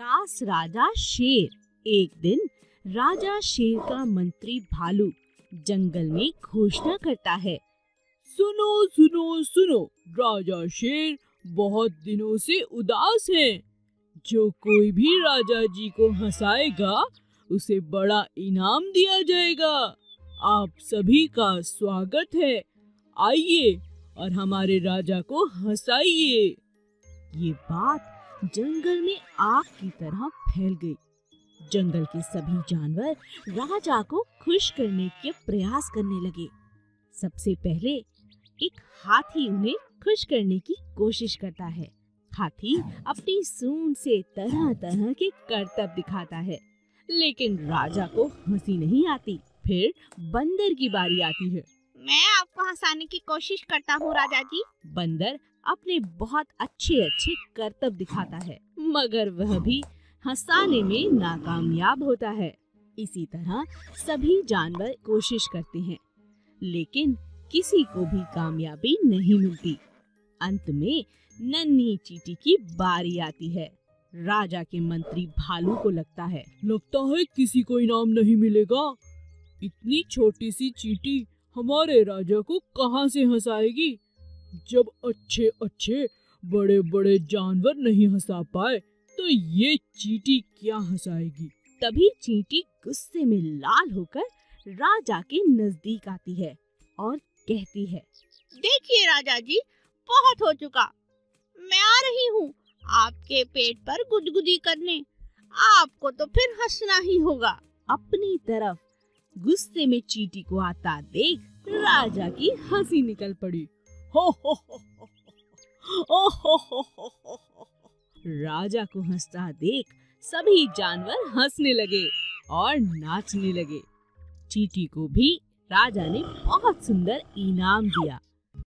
टास राजा शेर। एक दिन राजा शेर का मंत्री भालू जंगल में घोषणा करता है। सुनो सुनो सुनो, राजा शेर बहुत दिनों से उदास हैं। जो कोई भी राजा जी को हंसाएगा, उसे बड़ा इनाम दिया जाएगा। आप सभी का स्वागत है। आइए और हमारे राजा को हंसाइए। ये बात जंगल में आग की तरह फैल गई। जंगल के सभी जानवर राजा को खुश करने के प्रयास करने लगे। सबसे पहले एक हाथी उन्हें खुश करने की कोशिश करता है। हाथी अपनी सूंड से तरह तरह के करतब दिखाता है लेकिन राजा को हँसी नहीं आती। फिर बंदर की बारी आती है। मैं आपको हंसाने की कोशिश करता हूँ राजा जी। बंदर अपने बहुत अच्छे अच्छे करतब दिखाता है, मगर वह भी हंसाने में नाकामयाब होता है। इसी तरह सभी जानवर कोशिश करते हैं, लेकिन किसी को भी कामयाबी नहीं मिलती। अंत में नन्ही चीटी की बारी आती है। राजा के मंत्री भालू को लगता है लगता है किसी को इनाम नहीं मिलेगा। इतनी छोटी सी चीटी हमारे राजा को कहाँ से हंसाएगी? जब अच्छे अच्छे बड़े बड़े जानवर नहीं हंसा पाए तो ये चीटी क्या हंसाएगी? तभी चींटी गुस्से में लाल होकर राजा के नज़दीक आती है और कहती है, देखिए राजा जी, बहुत हो चुका। मैं आ रही हूँ आपके पेट पर गुदगुदी करने। आपको तो फिर हंसना ही होगा। अपनी तरफ़ गुस्से में चीटी को आता देख राजा की हँसी निकल पड़ी। राजा को हंसता देख सभी जानवर हंसने लगे और नाचने लगे। चीटी को भी राजा ने बहुत सुंदर इनाम दिया।